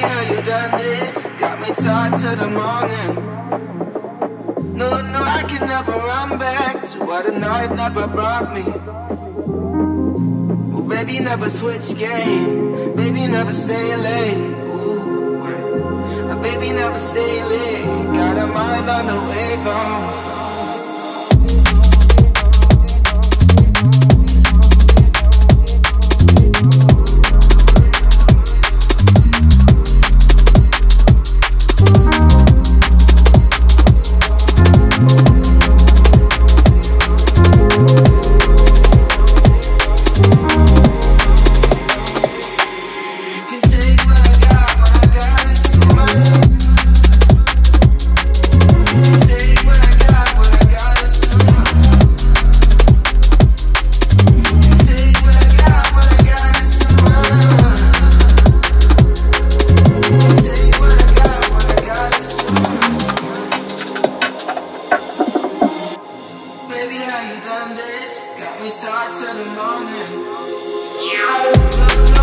How you done this? Got me tied to the morning. No, no, I can never run back to what a night never brought me. Oh, baby, never switch game. Baby, never stay late. Ooh? Uh, baby, never stay late. Got a mind on the way, Got me tied to the morning. No,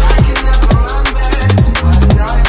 I can never run back to a night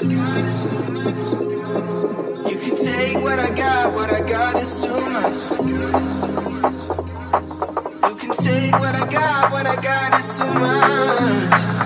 You can take what I got, what I got is too much. You can take what I got, what I got is too much.